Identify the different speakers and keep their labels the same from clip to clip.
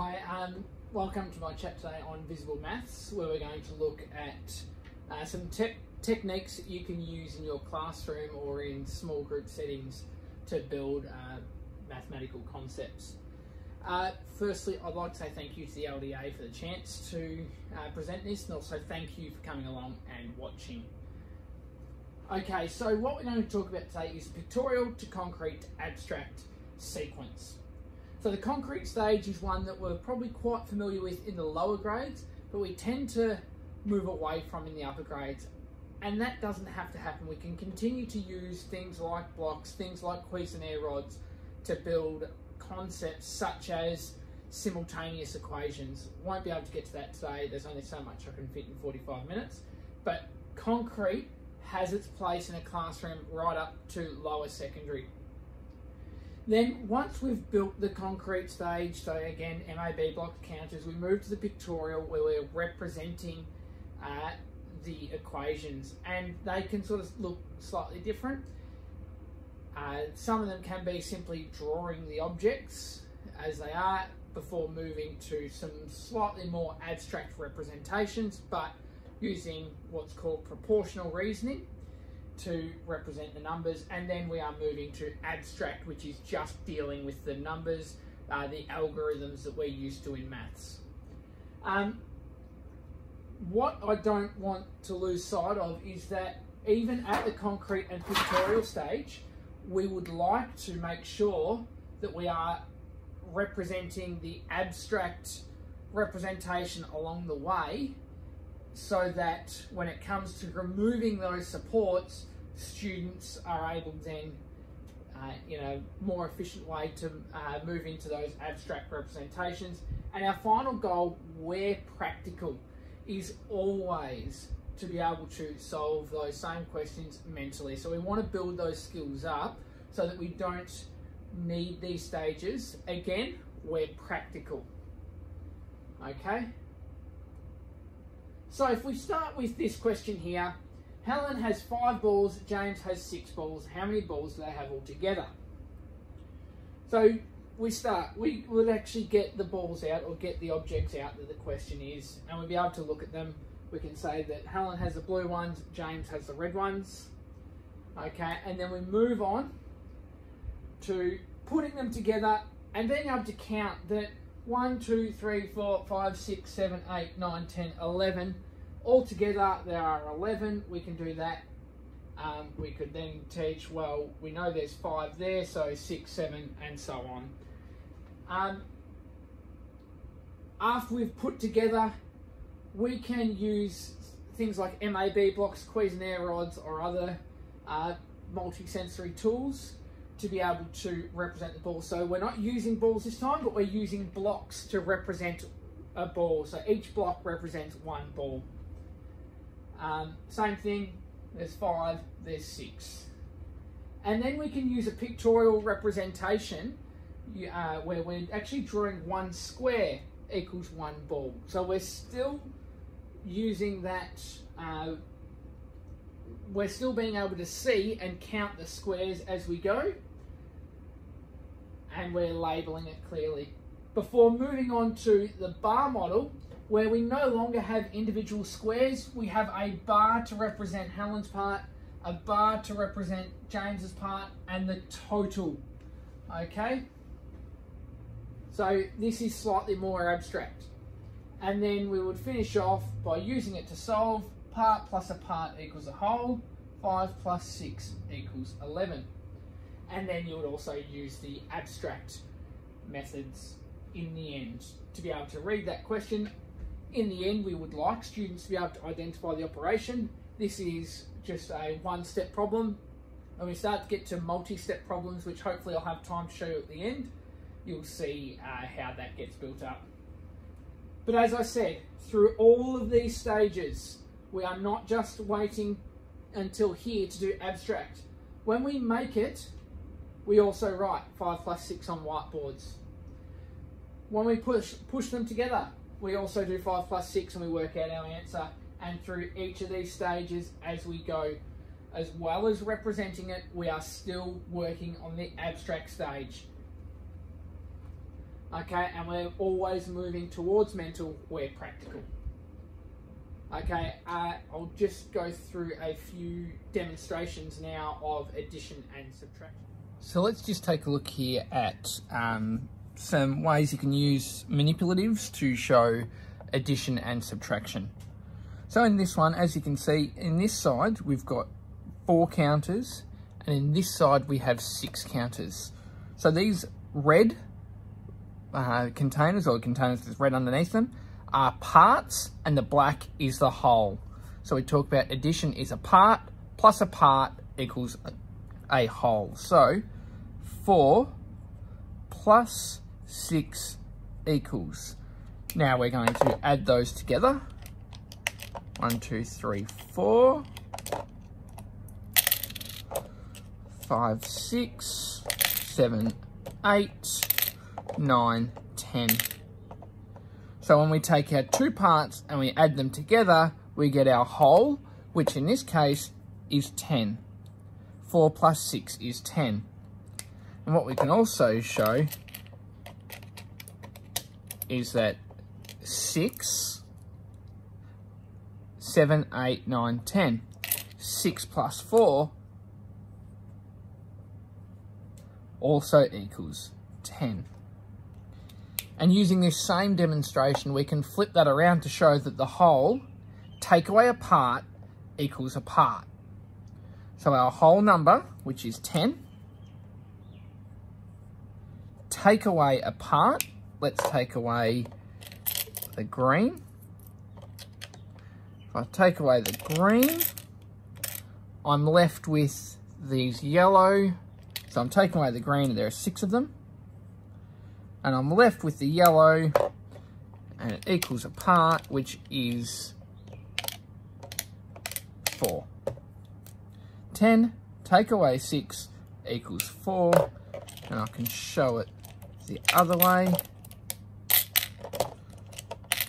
Speaker 1: Hi, um, welcome to my chat today on Visible Maths, where we're going to look at uh, some te techniques that you can use in your classroom or in small group settings to build uh, mathematical concepts. Uh, firstly, I'd like to say thank you to the LDA for the chance to uh, present this and also thank you for coming along and watching. Okay, so what we're going to talk about today is pictorial to concrete abstract sequence. So the concrete stage is one that we're probably quite familiar with in the lower grades, but we tend to move away from in the upper grades. And that doesn't have to happen. We can continue to use things like blocks, things like Cuisenaire rods to build concepts such as simultaneous equations. Won't be able to get to that today. There's only so much I can fit in 45 minutes. But concrete has its place in a classroom right up to lower secondary. Then once we've built the concrete stage, so again, MAB block counters, we move to the pictorial where we're representing uh, the equations and they can sort of look slightly different. Uh, some of them can be simply drawing the objects as they are before moving to some slightly more abstract representations, but using what's called proportional reasoning to represent the numbers and then we are moving to abstract which is just dealing with the numbers uh, the algorithms that we're used to in maths. Um, what I don't want to lose sight of is that even at the concrete and pictorial stage we would like to make sure that we are representing the abstract representation along the way so that when it comes to removing those supports, students are able then, uh, in a more efficient way to uh, move into those abstract representations. And our final goal, where practical, is always to be able to solve those same questions mentally. So we want to build those skills up so that we don't need these stages. Again, where practical. Okay? So if we start with this question here, Helen has five balls, James has six balls. How many balls do they have altogether? So we start, we would actually get the balls out or get the objects out that the question is, and we'd be able to look at them. We can say that Helen has the blue ones, James has the red ones. Okay, and then we move on to putting them together and being able to count that 1, 2, 3, 4, 5, 6, 7, 8, 9, 10, 11. Altogether, there are 11. We can do that. Um, we could then teach, well, we know there's 5 there, so 6, 7, and so on. Um, after we've put together, we can use things like MAB blocks, Cuisenaire rods, or other uh, multi-sensory tools to be able to represent the ball. So we're not using balls this time, but we're using blocks to represent a ball. So each block represents one ball. Um, same thing, there's five, there's six. And then we can use a pictorial representation uh, where we're actually drawing one square equals one ball. So we're still using that uh, we're still being able to see and count the squares as we go and we're labeling it clearly. Before moving on to the bar model, where we no longer have individual squares, we have a bar to represent Helen's part, a bar to represent James's part, and the total, okay? So this is slightly more abstract. And then we would finish off by using it to solve part plus a part equals a whole, 5 plus 6 equals 11 and then you would also use the abstract methods in the end to be able to read that question. In the end, we would like students to be able to identify the operation. This is just a one-step problem. When we start to get to multi-step problems, which hopefully I'll have time to show you at the end, you'll see uh, how that gets built up. But as I said, through all of these stages, we are not just waiting until here to do abstract. When we make it, we also write 5 plus 6 on whiteboards. When we push, push them together, we also do 5 plus 6 and we work out our answer. And through each of these stages as we go, as well as representing it, we are still working on the abstract stage. Okay, and we're always moving towards mental where practical. Okay, uh, I'll just go through a few demonstrations now of addition and subtraction. So let's just take a look here at um, some ways you can use manipulatives to show addition and subtraction. So in this one, as you can see, in this side, we've got four counters, and in this side, we have six counters. So these red uh, containers, or containers with red underneath them, are parts, and the black is the whole. So we talk about addition is a part, plus a part equals a, whole. So 4 plus 6 equals. Now we're going to add those together. One, two, three, four. Five, six, seven, eight, nine, ten. So when we take our two parts and we add them together, we get our whole, which in this case is 10. 4 plus 6 is 10. And what we can also show is that 6, 7, 8, 9, 10. 6 plus 4 also equals 10. And using this same demonstration, we can flip that around to show that the whole, take away a part, equals a part. So our whole number, which is 10, take away a part, let's take away the green. If I take away the green, I'm left with these yellow. So I'm taking away the green, there are six of them and I'm left with the yellow and it equals a part which is 4. 10 take away 6 equals 4 and I can show it the other way.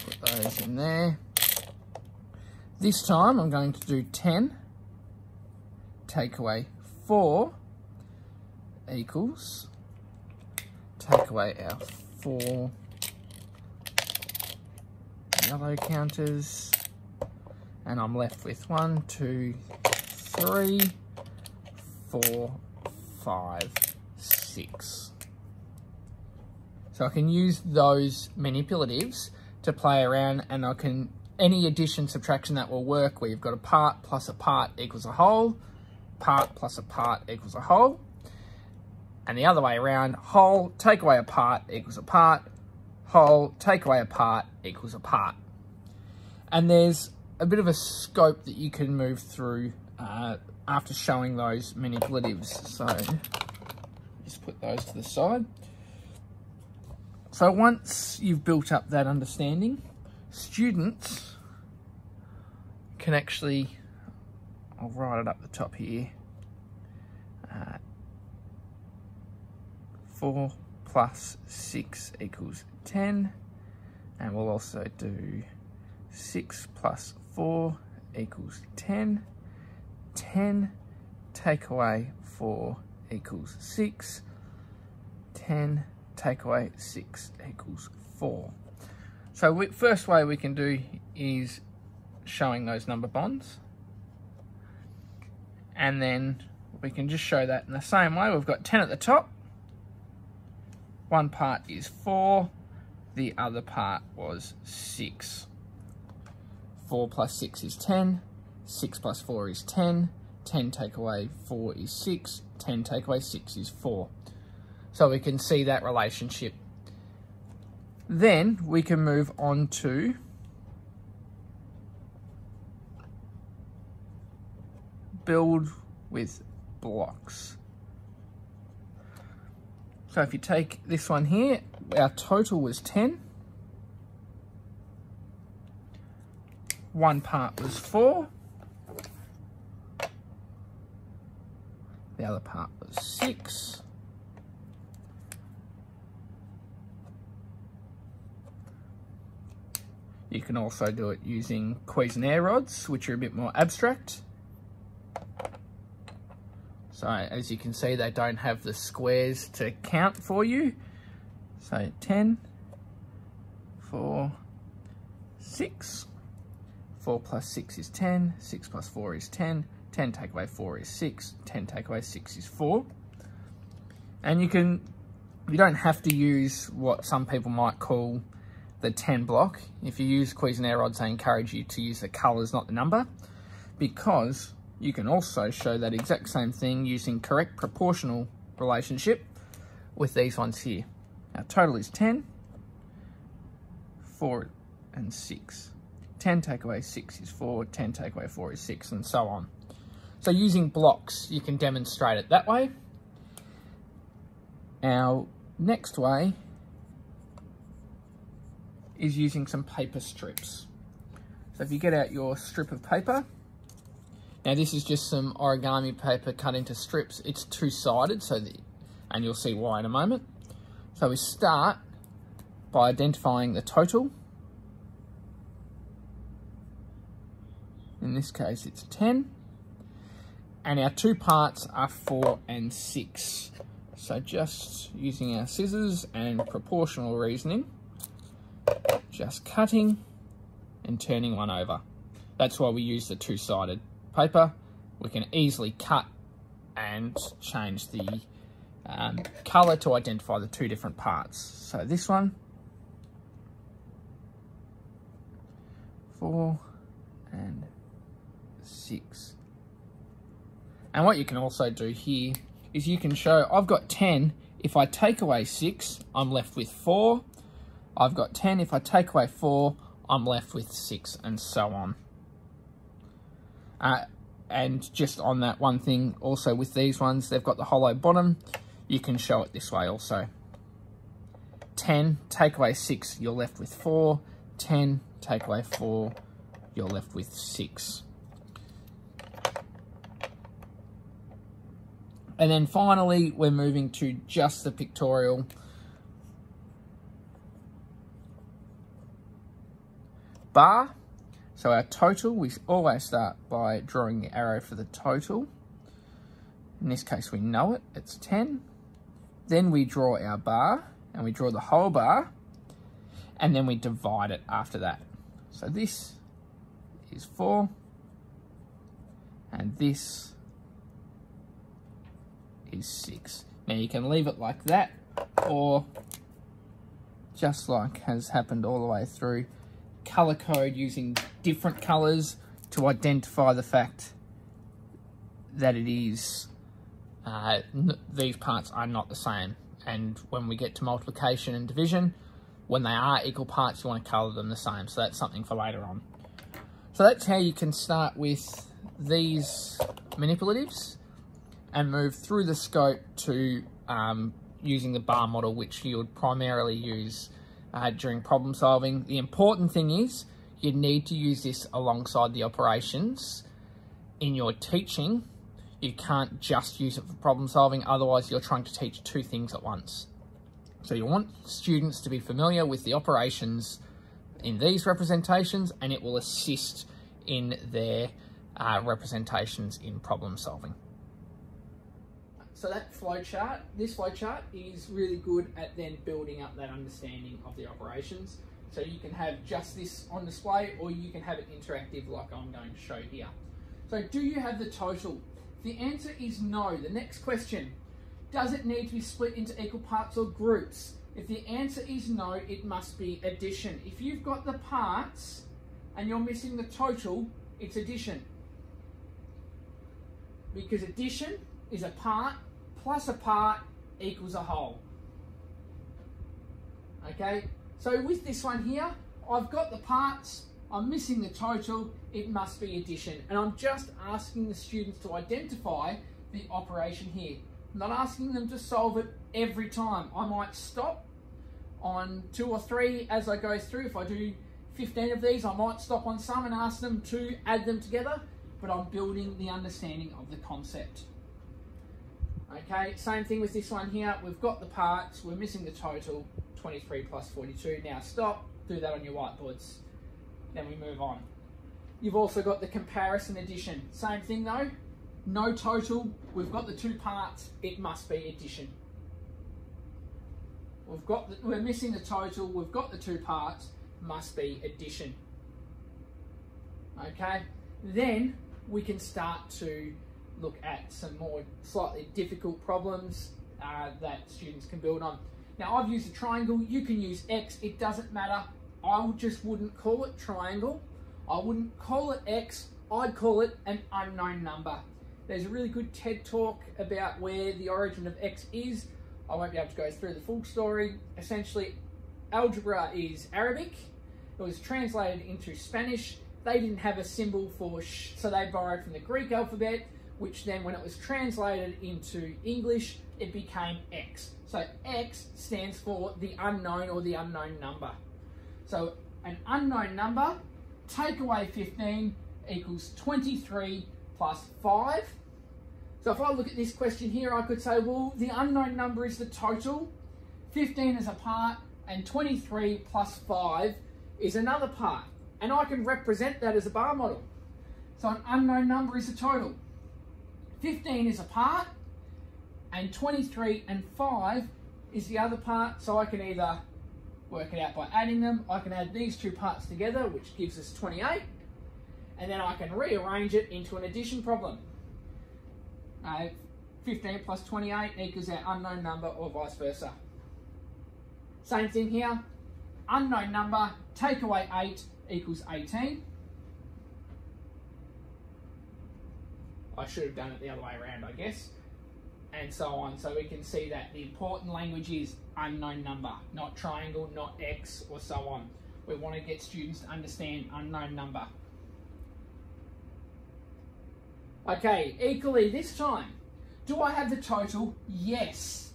Speaker 1: Put those in there. This time I'm going to do 10 take away 4 equals take away our four yellow counters and I'm left with one, two, three, four, five, six. So I can use those manipulatives to play around and I can, any addition, subtraction that will work where you've got a part plus a part equals a whole, part plus a part equals a whole, and the other way around, whole, take away a part equals a part, whole, take away a part equals a part. And there's a bit of a scope that you can move through uh, after showing those manipulatives. So just put those to the side. So once you've built up that understanding, students can actually, I'll write it up the top here, uh, 4 plus 6 equals 10. And we'll also do 6 plus 4 equals 10. 10 take away 4 equals 6. 10 take away 6 equals 4. So we, first way we can do is showing those number bonds. And then we can just show that in the same way. We've got 10 at the top, one part is 4, the other part was 6. 4 plus 6 is 10, 6 plus 4 is 10, 10 take away 4 is 6, 10 take away 6 is 4. So we can see that relationship. Then we can move on to build with blocks. So if you take this one here, our total was 10. One part was 4. The other part was 6. You can also do it using Cuisenaire rods, which are a bit more abstract. So as you can see, they don't have the squares to count for you. So 10, 4, 6. 4 plus 6 is 10, 6 plus 4 is 10, 10 take away 4 is 6, 10 take away 6 is 4. And you can, you don't have to use what some people might call the 10 block. If you use Cuisenaire rods, I encourage you to use the colours, not the number, because you can also show that exact same thing using correct proportional relationship with these ones here. Our total is 10, 4 and 6. 10 take away 6 is 4, 10 take away 4 is 6, and so on. So using blocks, you can demonstrate it that way. Our next way is using some paper strips. So if you get out your strip of paper, now this is just some origami paper cut into strips. It's two-sided, so the, and you'll see why in a moment. So we start by identifying the total. In this case, it's 10. And our two parts are 4 and 6. So just using our scissors and proportional reasoning, just cutting and turning one over. That's why we use the two-sided paper. We can easily cut and change the um, colour to identify the two different parts. So this one, four and six. And what you can also do here is you can show I've got 10. If I take away 6, I'm left with 4. I've got 10. If I take away 4, I'm left with 6, and so on. Uh, and just on that one thing, also with these ones, they've got the hollow bottom. You can show it this way also. 10, take away 6, you're left with 4. 10, take away 4, you're left with 6. And then finally, we're moving to just the pictorial. Bar. So our total, we always start by drawing the arrow for the total. In this case, we know it, it's 10. Then we draw our bar, and we draw the whole bar, and then we divide it after that. So this is 4, and this is 6. Now you can leave it like that or just like has happened all the way through, color code using different colors to identify the fact that it is, uh, these parts are not the same. And when we get to multiplication and division, when they are equal parts, you want to color them the same. So that's something for later on. So that's how you can start with these manipulatives and move through the scope to um, using the bar model, which you would primarily use uh, during problem solving. The important thing is you need to use this alongside the operations in your teaching. You can't just use it for problem solving, otherwise you're trying to teach two things at once. So you want students to be familiar with the operations in these representations and it will assist in their uh, representations in problem solving. So that flow chart, this flow chart is really good at then building up that understanding of the operations. So you can have just this on display or you can have it interactive like I'm going to show here. So do you have the total? The answer is no. The next question, does it need to be split into equal parts or groups? If the answer is no, it must be addition. If you've got the parts and you're missing the total, it's addition. Because addition is a part plus a part equals a whole. Okay, so with this one here, I've got the parts, I'm missing the total, it must be addition. And I'm just asking the students to identify the operation here. I'm not asking them to solve it every time. I might stop on two or three as I go through. If I do 15 of these, I might stop on some and ask them to add them together, but I'm building the understanding of the concept. Okay, same thing with this one here. We've got the parts, we're missing the total, 23 plus 42. Now stop, do that on your whiteboards. Then we move on. You've also got the comparison addition. Same thing though, no total, we've got the two parts, it must be addition. We've got the, we're missing the total. We've got the two parts. Must be addition. Okay. Then we can start to look at some more slightly difficult problems uh, that students can build on. Now I've used a triangle. You can use X. It doesn't matter. I just wouldn't call it triangle. I wouldn't call it X. I'd call it an unknown number. There's a really good TED talk about where the origin of X is. I won't be able to go through the full story. Essentially, algebra is Arabic. It was translated into Spanish. They didn't have a symbol for sh, so they borrowed from the Greek alphabet, which then when it was translated into English, it became X. So X stands for the unknown or the unknown number. So an unknown number, take away 15 equals 23 plus 5. So if I look at this question here, I could say, well, the unknown number is the total, 15 is a part, and 23 plus 5 is another part. And I can represent that as a bar model. So an unknown number is the total. 15 is a part, and 23 and 5 is the other part. So I can either work it out by adding them, I can add these two parts together, which gives us 28, and then I can rearrange it into an addition problem. Uh, 15 plus 28 equals our unknown number or vice versa. Same thing here, unknown number, take away 8 equals 18. I should have done it the other way around, I guess. And so on. So we can see that the important language is unknown number, not triangle, not X, or so on. We want to get students to understand unknown number. Okay, equally this time. Do I have the total? Yes.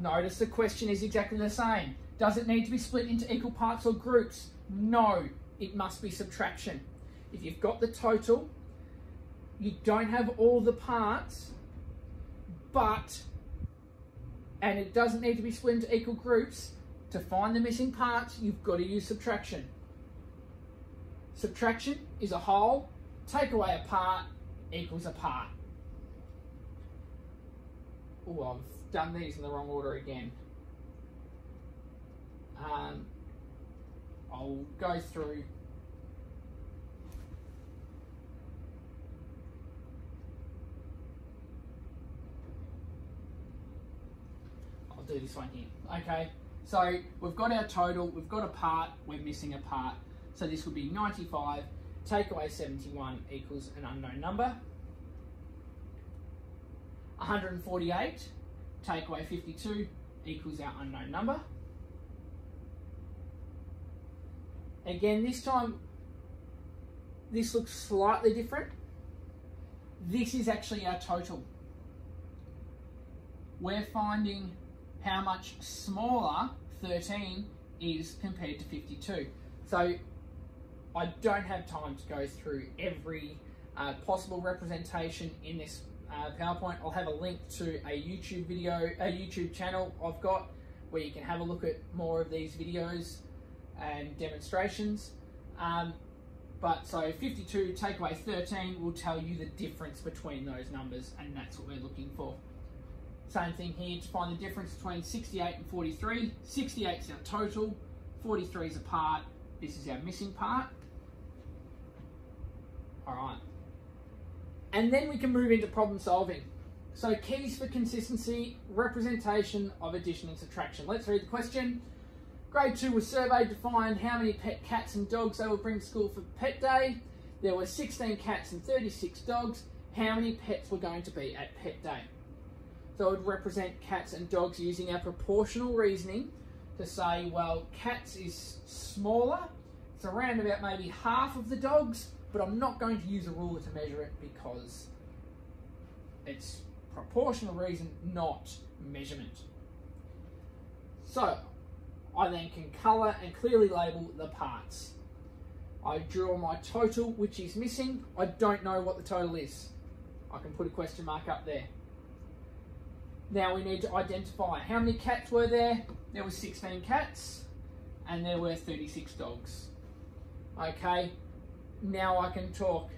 Speaker 1: Notice the question is exactly the same. Does it need to be split into equal parts or groups? No, it must be subtraction. If you've got the total, you don't have all the parts, but, and it doesn't need to be split into equal groups, to find the missing parts, you've got to use subtraction. Subtraction is a whole, take away a part equals a part. Oh, I've done these in the wrong order again. Um, I'll go through Do this one here. Okay, so we've got our total, we've got a part, we're missing a part. So this would be 95, take away 71 equals an unknown number. 148, take away 52 equals our unknown number. Again, this time, this looks slightly different. This is actually our total. We're finding how much smaller 13 is compared to 52. So I don't have time to go through every uh, possible representation in this uh, PowerPoint. I'll have a link to a YouTube video, a YouTube channel I've got where you can have a look at more of these videos and demonstrations. Um, but so 52 take away 13 will tell you the difference between those numbers and that's what we're looking for. Same thing here to find the difference between 68 and 43. 68 is our total, 43 is a part, this is our missing part. All right. And then we can move into problem solving. So keys for consistency, representation of addition and subtraction. Let's read the question. Grade 2 was surveyed to find how many pet cats and dogs they would bring to school for pet day. There were 16 cats and 36 dogs. How many pets were going to be at pet day? So it would represent cats and dogs using our proportional reasoning to say, well, cats is smaller. It's around about maybe half of the dogs, but I'm not going to use a ruler to measure it because it's proportional reason, not measurement. So I then can colour and clearly label the parts. I draw my total, which is missing. I don't know what the total is. I can put a question mark up there. Now we need to identify how many cats were there. There were 16 cats and there were 36 dogs. Okay, now I can talk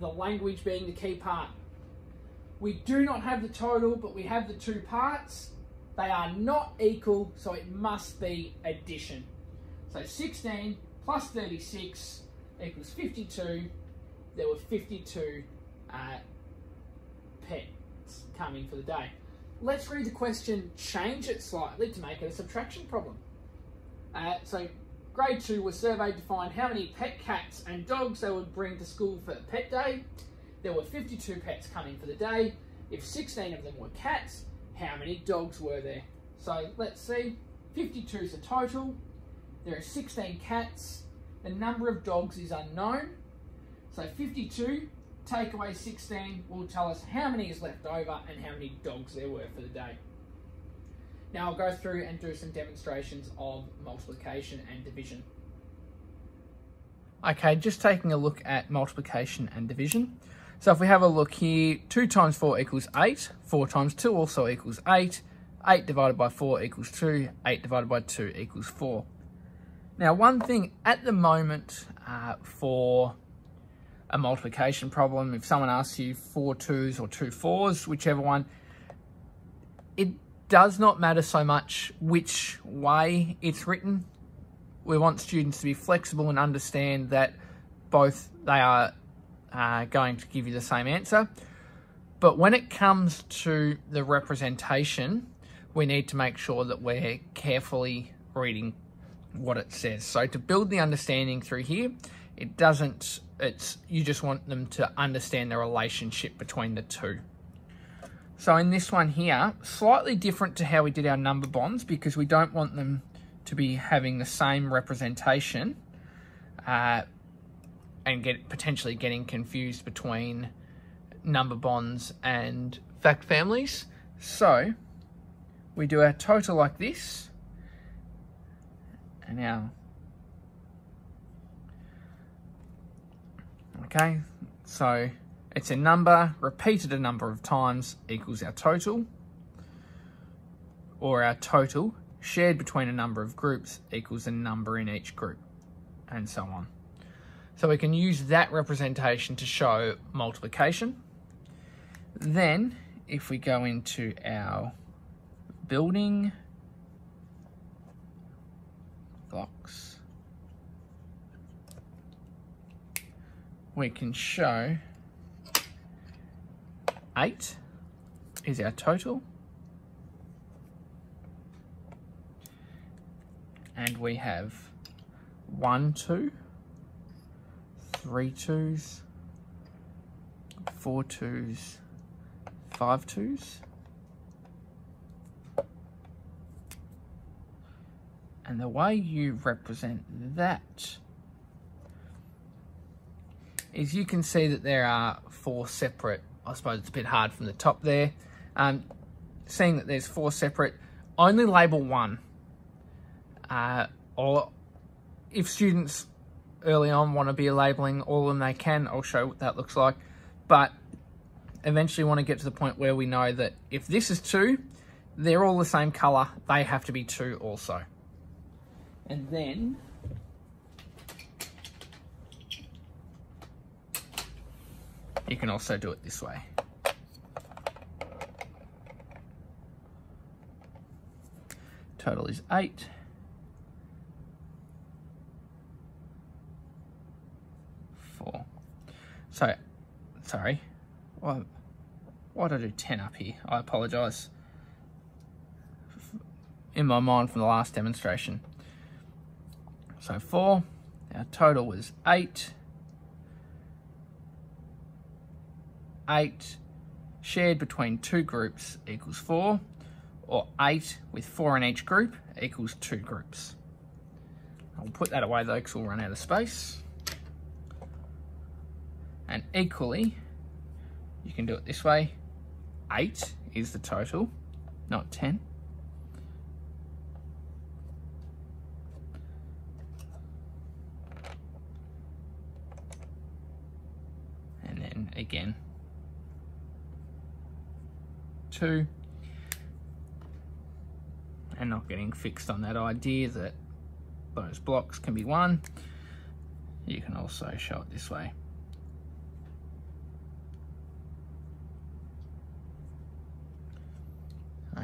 Speaker 1: the language being the key part. We do not have the total, but we have the two parts. They are not equal, so it must be addition. So 16 plus 36 equals 52. There were 52 uh, pets coming for the day. Let's read the question, change it slightly to make it a subtraction problem. Uh, so grade 2 was surveyed to find how many pet cats and dogs they would bring to school for pet day. There were 52 pets coming for the day. If 16 of them were cats, how many dogs were there? So let's see, 52 is the total. There are 16 cats. The number of dogs is unknown. So 52 take away 16 will tell us how many is left over and how many dogs there were for the day. Now I'll go through and do some demonstrations of multiplication and division. Okay, just taking a look at multiplication and division. So if we have a look here, 2 times 4 equals 8, 4 times 2 also equals 8, 8 divided by 4 equals 2, 8 divided by 2 equals 4. Now one thing at the moment uh, for a multiplication problem, if someone asks you four twos or two fours, whichever one, it does not matter so much which way it's written. We want students to be flexible and understand that both they are uh, going to give you the same answer. But when it comes to the representation, we need to make sure that we're carefully reading what it says. So to build the understanding through here, it doesn't, it's, you just want them to understand the relationship between the two. So in this one here, slightly different to how we did our number bonds because we don't want them to be having the same representation uh, and get potentially getting confused between number bonds and fact families. So we do our total like this and now Okay, so it's a number repeated a number of times equals our total, or our total shared between a number of groups equals a number in each group, and so on. So we can use that representation to show multiplication. Then, if we go into our building blocks, we can show 8 is our total. And we have one two, three twos, four twos, five twos. And the way you represent that is you can see that there are four separate, I suppose it's a bit hard from the top there, um, seeing that there's four separate, only label one. Uh, or if students early on want to be labeling all of them, they can. I'll show what that looks like. But eventually want to get to the point where we know that if this is two, they're all the same color. They have to be two also. And then You can also do it this way. Total is 8. Four. So, sorry. Why, why did I do 10 up here? I apologise. In my mind from the last demonstration. So 4. Our total was 8. 8 shared between two groups equals 4, or 8 with 4 in each group equals 2 groups. I'll put that away though because we'll run out of space. And equally, you can do it this way. 8 is the total, not 10. And then again, two and not getting fixed on that idea that those blocks can be one you can also show it this way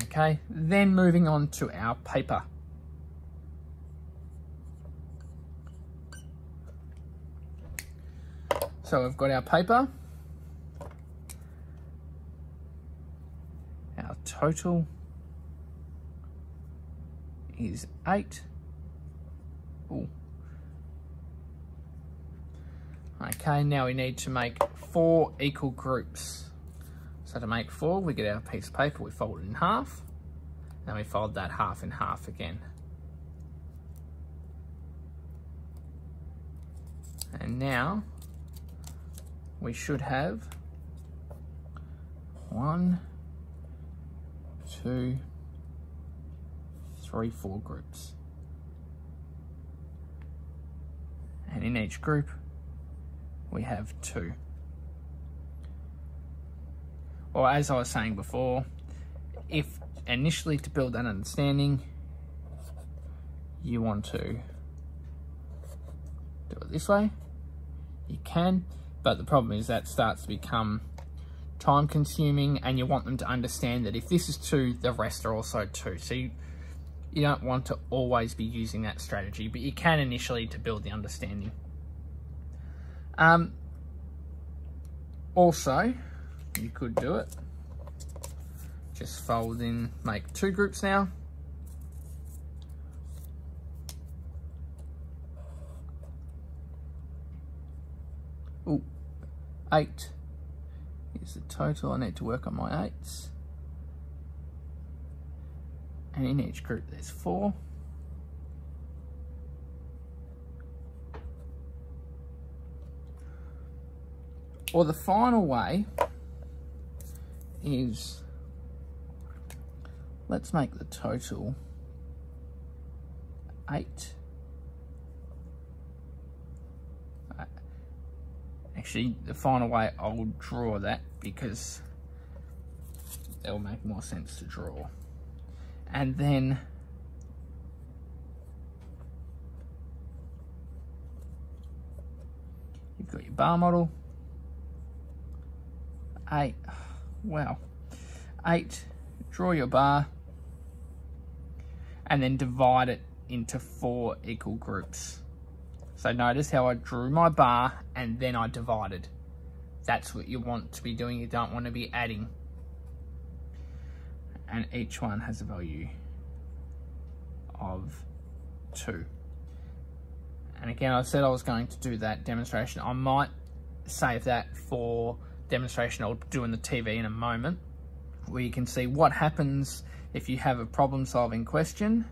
Speaker 1: Okay, then moving on to our paper. So we've got our paper. Our total is eight. Ooh. Okay, now we need to make four equal groups. So to make four, we get our piece of paper, we fold it in half, then we fold that half in half again. And now we should have one, two, three, four groups. And in each group, we have two or as I was saying before, if initially to build that understanding, you want to do it this way, you can, but the problem is that starts to become time consuming and you want them to understand that if this is two, the rest are also two. So you, you don't want to always be using that strategy, but you can initially to build the understanding. Um, also, you could do it. Just fold in, make two groups now. Ooh, eight is the total. I need to work on my eights. And in each group there's four. Or the final way is, let's make the total eight. Actually, the final way I'll draw that because it will make more sense to draw. And then you've got your bar model. Eight. Wow. Eight, draw your bar, and then divide it into four equal groups. So notice how I drew my bar and then I divided. That's what you want to be doing. You don't want to be adding. And each one has a value of two. And again, I said I was going to do that demonstration. I might save that for demonstration I'll do in the TV in a moment, where you can see what happens if you have a problem solving question.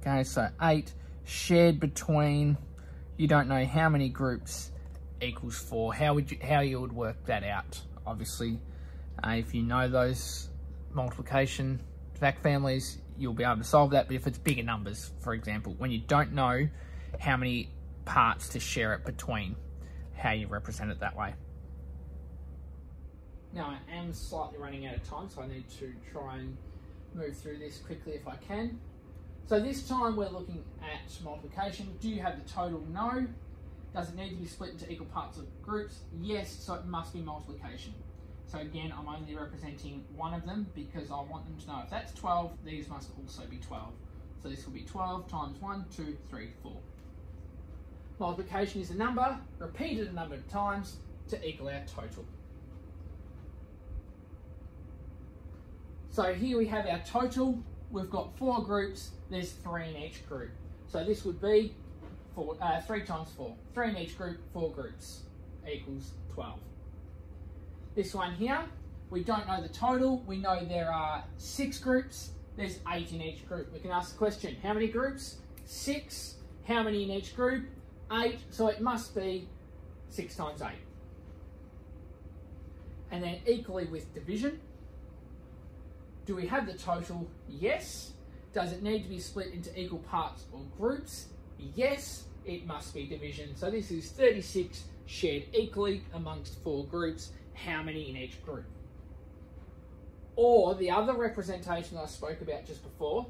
Speaker 1: Okay, so eight shared between, you don't know how many groups equals four. How would you, how you would work that out? Obviously, uh, if you know those multiplication fact families, you'll be able to solve that. But if it's bigger numbers, for example, when you don't know how many parts to share it between how you represent it that way. Now I am slightly running out of time, so I need to try and move through this quickly if I can. So this time we're looking at multiplication. Do you have the total? No. Does it need to be split into equal parts of groups? Yes, so it must be multiplication. So again, I'm only representing one of them because I want them to know if that's 12, these must also be 12. So this will be 12 times 1, 2, 3, 4. Multiplication is a number repeated a number of times to equal our total. So here we have our total. We've got four groups. There's three in each group. So this would be four, uh, three times four. Three in each group, four groups equals 12. This one here, we don't know the total. We know there are six groups. There's eight in each group. We can ask the question, how many groups? Six. How many in each group? 8, so it must be 6 times 8. And then equally with division, do we have the total? Yes. Does it need to be split into equal parts or groups? Yes, it must be division. So this is 36 shared equally amongst four groups. How many in each group? Or the other representation I spoke about just before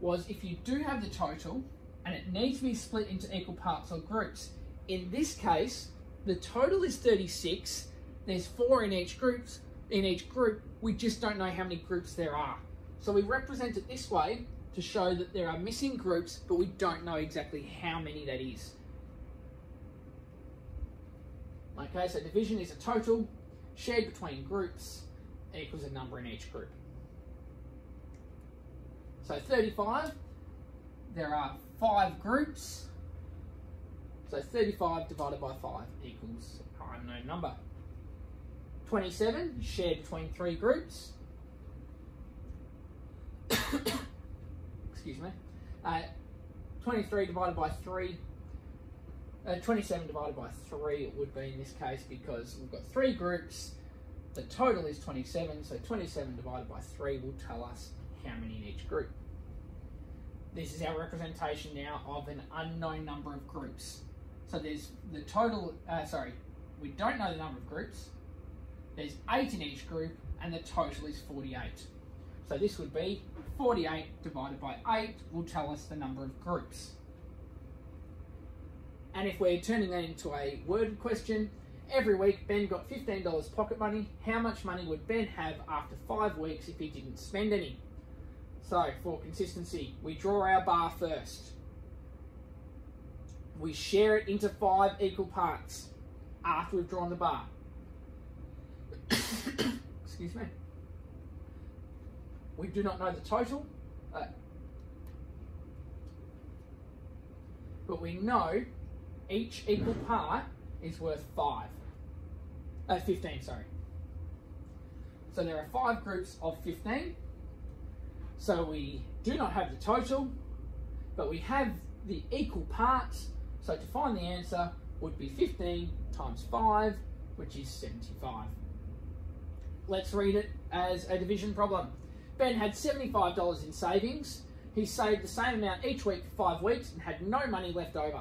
Speaker 1: was if you do have the total, and it needs to be split into equal parts or groups. In this case, the total is 36, There's four in each groups. In each group, we just don't know how many groups there are. So we represent it this way to show that there are missing groups, but we don't know exactly how many that is. Okay, so division is a total shared between groups equals a number in each group. So 35, there are five groups. So 35 divided by 5 equals an unknown number. 27 shared between three groups. Excuse me. Uh, 23 divided by 3. Uh, 27 divided by 3 it would be in this case because we've got three groups. The total is 27, so 27 divided by 3 will tell us how many in each group. This is our representation now of an unknown number of groups. So there's the total, uh, sorry, we don't know the number of groups. There's 8 in each group, and the total is 48. So this would be 48 divided by 8 will tell us the number of groups. And if we're turning that into a word question, every week Ben got $15 pocket money. How much money would Ben have after five weeks if he didn't spend any? So for consistency, we draw our bar first. We share it into five equal parts after we've drawn the bar. Excuse me. We do not know the total, uh, but we know each equal part is worth 5. Uh, 15, sorry. So there are five groups of 15. So we do not have the total, but we have the equal parts. So to find the answer would be 15 times 5, which is 75. Let's read it as a division problem. Ben had $75 in savings. He saved the same amount each week for five weeks and had no money left over.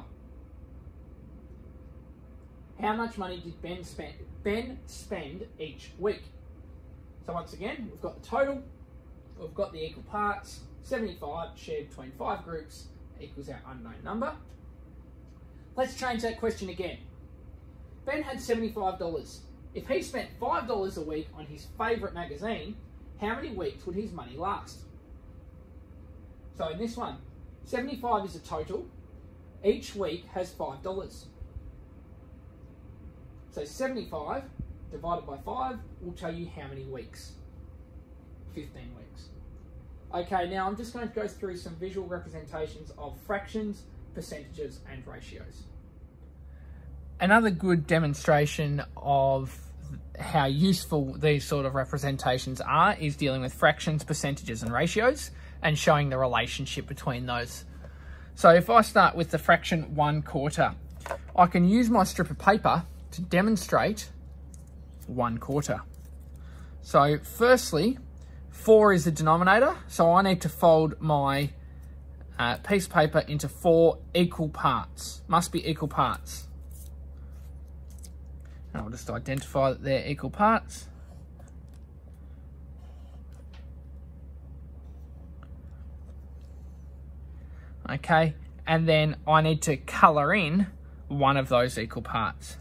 Speaker 1: How much money did Ben spend, ben spend each week? So once again, we've got the total, we've got the equal parts, 75 shared between five groups equals our unknown number. Let's change that question again. Ben had $75. If he spent $5 a week on his favourite magazine, how many weeks would his money last? So in this one, 75 is a total. Each week has $5. So 75 divided by 5 will tell you how many weeks. 15 weeks. Okay, now I'm just going to go through some visual representations of fractions, percentages, and ratios. Another good demonstration of how useful these sort of representations are is dealing with fractions, percentages and ratios and showing the relationship between those. So if I start with the fraction 1 quarter, I can use my strip of paper to demonstrate 1 quarter. So firstly, 4 is the denominator, so I need to fold my uh, piece of paper into four equal parts. Must be equal parts. And I'll just identify that they're equal parts. Okay, and then I need to colour in one of those equal parts.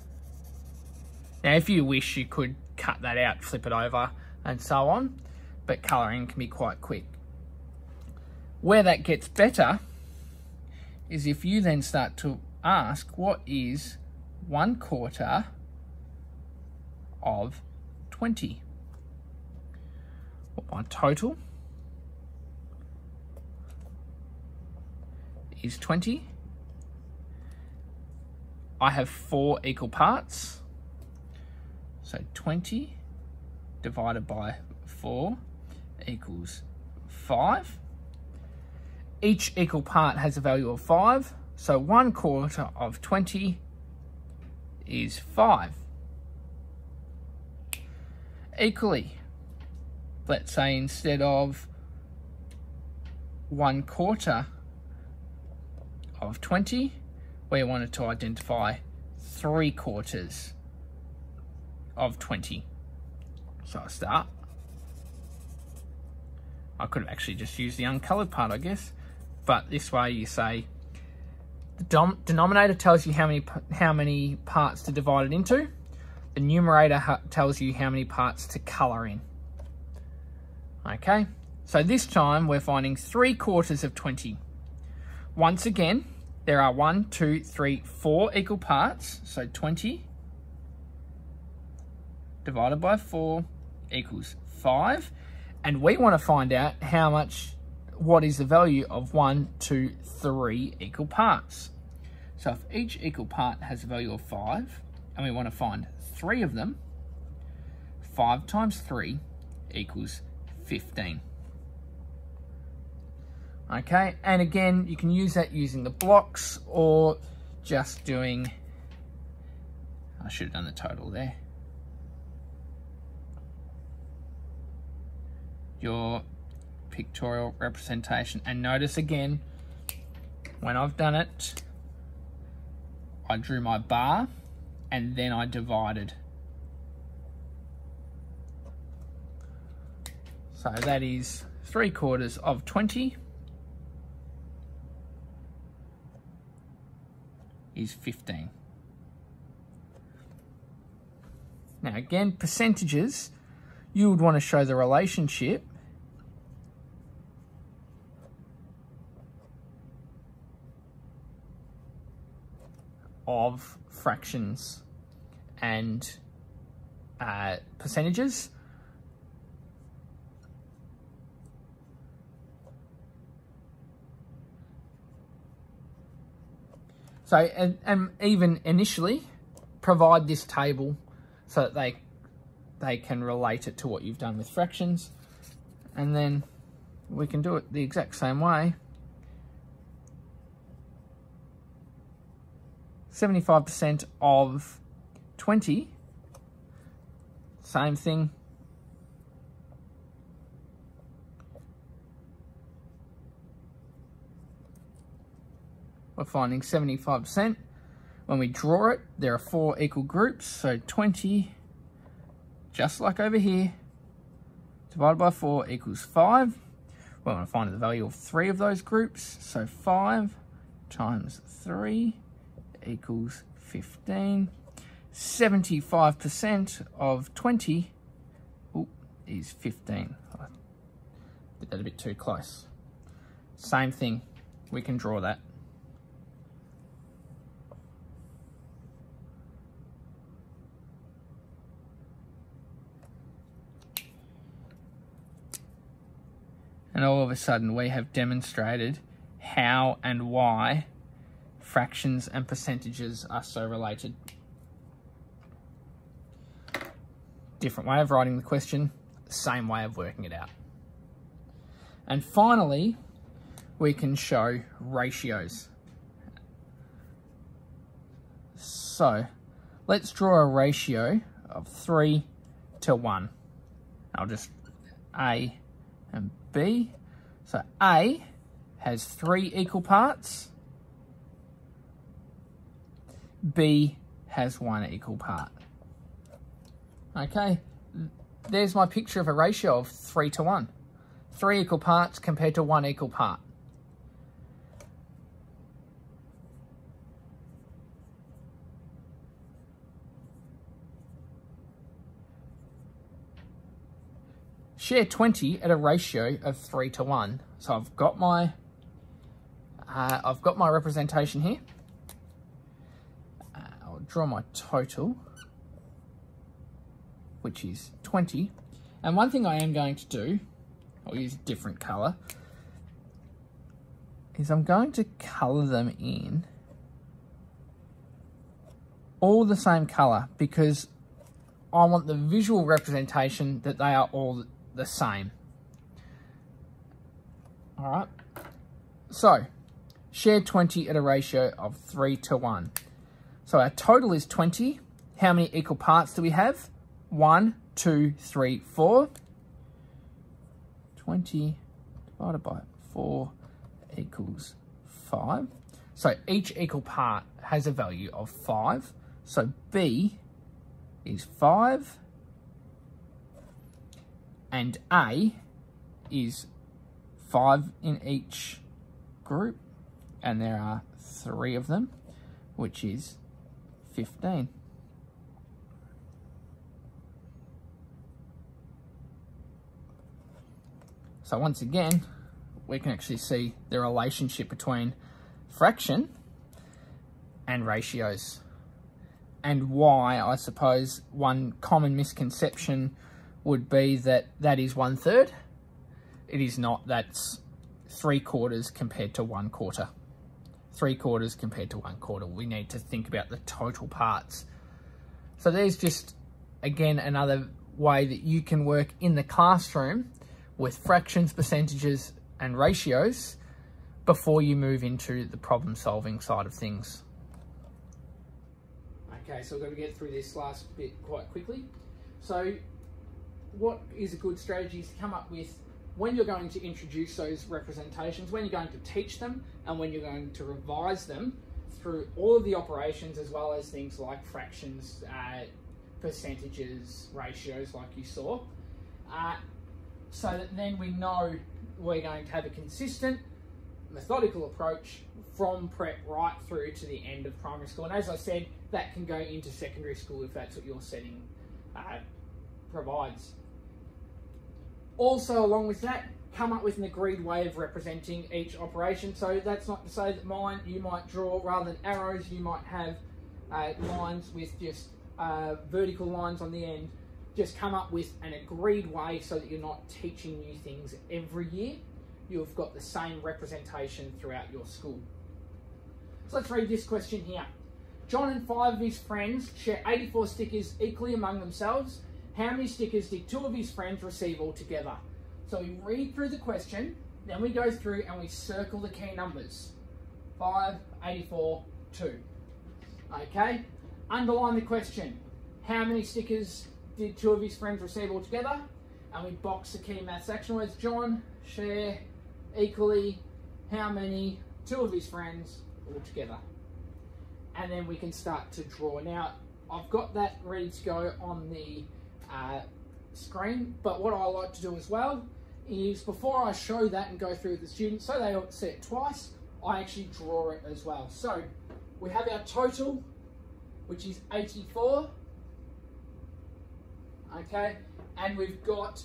Speaker 1: Now, if you wish, you could cut that out, flip it over, and so on, but colouring can be quite quick. Where that gets better is if you then start to ask, what is one quarter of 20. my total is 20. I have four equal parts. So 20 divided by 4 equals 5. Each equal part has a value of 5. So 1 quarter of 20 is 5 equally. Let's say instead of one quarter of 20, we wanted to identify three quarters of 20. So I start. I could have actually just used the uncolored part, I guess. But this way you say, the denominator tells you how many, how many parts to divide it into. The numerator tells you how many parts to colour in. Okay, so this time we're finding 3 quarters of 20. Once again, there are one, two, three, four equal parts. So 20 divided by 4 equals 5. And we want to find out how much, what is the value of 1, 2, 3 equal parts. So if each equal part has a value of 5, and we want to find 3 of them, 5 times 3 equals 15. Okay, and again, you can use that using the blocks or just doing, I should have done the total there. Your pictorial representation. And notice again, when I've done it, I drew my bar and then I divided. So that is three quarters of 20 is 15. Now again, percentages, you would want to show the relationship of fractions and uh, percentages. So, and, and even initially, provide this table so that they they can relate it to what you've done with fractions. And then we can do it the exact same way. 75% of 20, same thing. We're finding 75%. When we draw it, there are four equal groups, so 20, just like over here, divided by 4 equals 5. We want to find the value of three of those groups, so 5 times 3 equals 15. 75% of 20 ooh, is 15. I did that a bit too close. Same thing, we can draw that. And all of a sudden we have demonstrated how and why fractions and percentages are so related. Different way of writing the question, same way of working it out. And finally, we can show ratios. So, let's draw a ratio of 3 to 1. I'll just A and B. So A has three equal parts. B has one equal part. Okay, there's my picture of a ratio of 3 to 1. 3 equal parts compared to 1 equal part. Share 20 at a ratio of 3 to 1. So I've got my uh, I've got my representation here draw my total, which is 20. And one thing I am going to do, I'll use a different colour, is I'm going to colour them in all the same colour because I want the visual representation that they are all the same. Alright, so share 20 at a ratio of 3 to 1. So our total is 20. How many equal parts do we have? One, two, three, four. 20 divided by 4 equals 5. So each equal part has a value of 5. So B is 5 and A is 5 in each group and there are three of them which is 15. So once again, we can actually see the relationship between fraction and ratios and why I suppose one common misconception would be that that is one third. It is not, that's three quarters compared to one quarter. Three quarters compared to one quarter. We need to think about the total parts. So there's just, again, another way that you can work in the classroom with fractions, percentages, and ratios before you move into the problem solving side of things. Okay, so we're going to get through this last bit quite quickly. So what is a good strategy is to come up with when you're going to introduce those representations, when you're going to teach them, and when you're going to revise them through all of the operations as well as things like fractions, uh, percentages, ratios like you saw. Uh, so that then we know we're going to have a consistent, methodical approach from prep right through to the end of primary school. And as I said, that can go into secondary school if that's what your setting uh, provides. Also, along with that, come up with an agreed way of representing each operation. So that's not to say that mine, you might draw, rather than arrows, you might have uh, lines with just uh, vertical lines on the end. Just come up with an agreed way so that you're not teaching new things every year. You've got the same representation throughout your school. So let's read this question here. John and five of his friends share 84 stickers equally among themselves how many stickers did two of his friends receive altogether? So we read through the question, then we go through and we circle the key numbers. 5, 84, 2. Okay, underline the question. How many stickers did two of his friends receive altogether? And we box the key maths action words. John, share, equally, how many, two of his friends altogether. And then we can start to draw. Now, I've got that ready to go on the uh, screen. But what I like to do as well is before I show that and go through with the students, so they see it twice, I actually draw it as well. So we have our total, which is 84. Okay, and we've got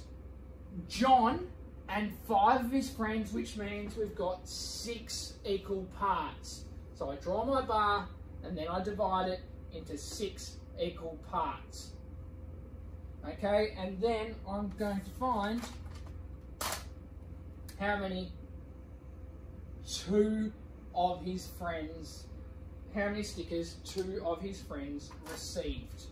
Speaker 1: John and five of his friends, which means we've got six equal parts. So I draw my bar and then I divide it into six equal parts. Okay, and then I'm going to find how many two of his friends, how many stickers two of his friends received.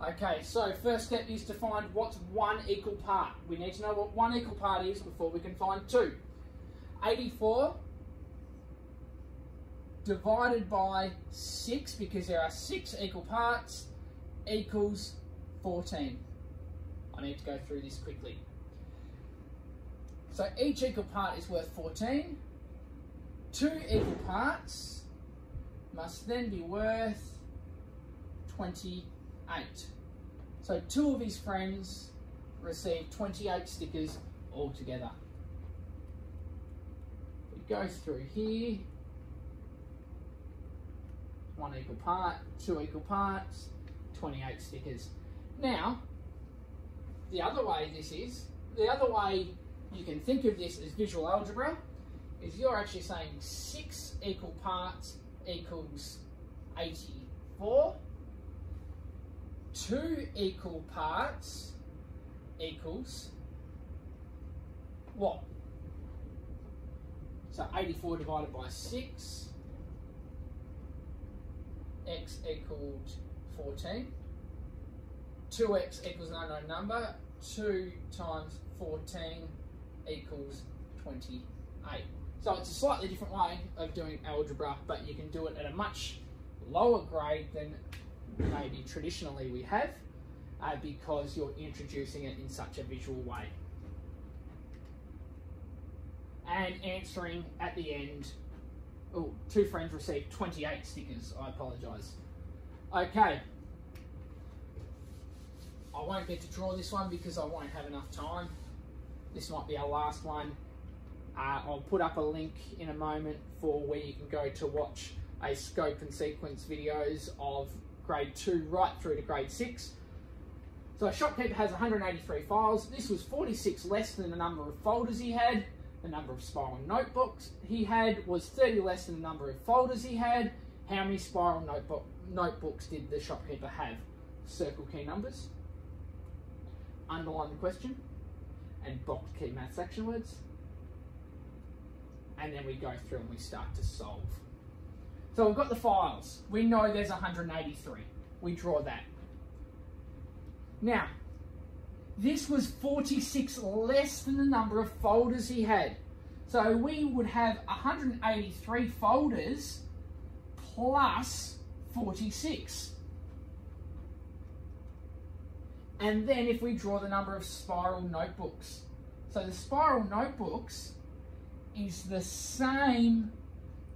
Speaker 1: Okay, so first step is to find what's one equal part. We need to know what one equal part is before we can find two. 84 divided by 6, because there are 6 equal parts, equals 14. I need to go through this quickly. So each equal part is worth 14. Two equal parts must then be worth 28. So two of his friends received 28 stickers altogether. We go through here one equal part, two equal parts, 28 stickers. Now, the other way this is, the other way you can think of this as visual algebra is you're actually saying six equal parts equals 84. Two equal parts equals what? So 84 divided by 6 x equaled 14. 2x equals an unknown number. 2 times 14 equals 28. So it's a slightly different way of doing algebra, but you can do it at a much lower grade than maybe traditionally we have, uh, because you're introducing it in such a visual way. And answering at the end Oh, two friends received 28 stickers. I apologise. Okay. I won't get to draw this one because I won't have enough time. This might be our last one. Uh, I'll put up a link in a moment for where you can go to watch a scope and sequence videos of grade 2 right through to grade 6. So shopkeeper has 183 files. This was 46 less than the number of folders he had. The number of spiral notebooks he had was 30 less than the number of folders he had. How many spiral notebook, notebooks did the shopkeeper have? Circle key numbers, underline the question, and box key maths action words. And then we go through and we start to solve. So we've got the files. We know there's 183. We draw that. Now, this was 46 less than the number of folders he had. So we would have 183 folders plus 46. And then if we draw the number of spiral notebooks. So the spiral notebooks is the same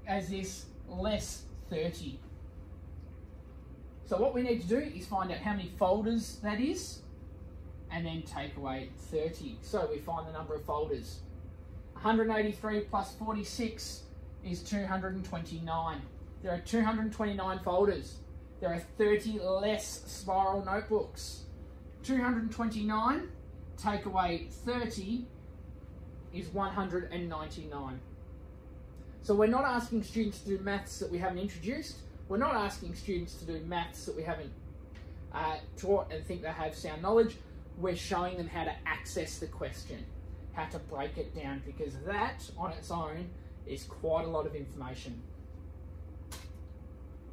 Speaker 1: as this less 30. So what we need to do is find out how many folders that is and then take away 30. So we find the number of folders. 183 plus 46 is 229. There are 229 folders. There are 30 less spiral notebooks. 229 take away 30 is 199. So we're not asking students to do maths that we haven't introduced. We're not asking students to do maths that we haven't uh, taught and think they have sound knowledge. We're showing them how to access the question, how to break it down, because that on its own is quite a lot of information.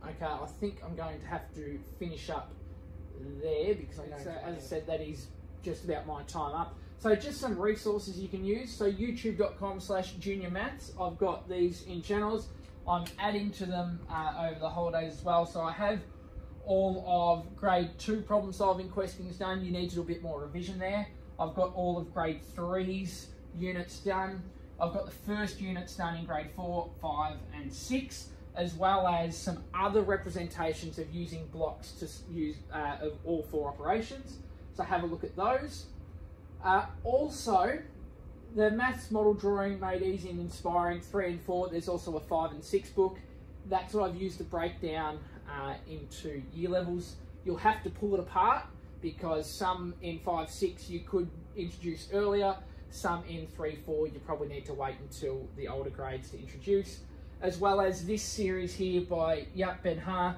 Speaker 1: Okay, I think I'm going to have to finish up there because, uh, as I said, that is just about my time up. So just some resources you can use. So youtube.com slash junior maths. I've got these in channels. I'm adding to them uh, over the holidays as well. So I have all of grade two problem solving questions done. You need to do a bit more revision there. I've got all of grade three's units done. I've got the first units done in grade four, five, and six, as well as some other representations of using blocks to use uh, of all four operations. So have a look at those. Uh, also, the maths model drawing made easy and inspiring three and four. There's also a five and six book. That's what I've used to break down uh, into year levels. You'll have to pull it apart because some in five, six you could introduce earlier. Some in three, four you probably need to wait until the older grades to introduce. As well as this series here by Yeap Ban Har.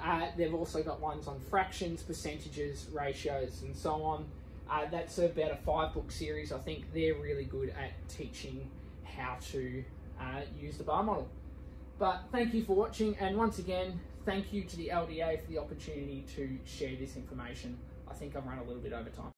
Speaker 1: Uh, they've also got ones on fractions, percentages, ratios, and so on. Uh, that's about a five book series. I think they're really good at teaching how to uh, use the bar model. But thank you for watching, and once again, thank you to the LDA for the opportunity to share this information. I think I've run a little bit over time.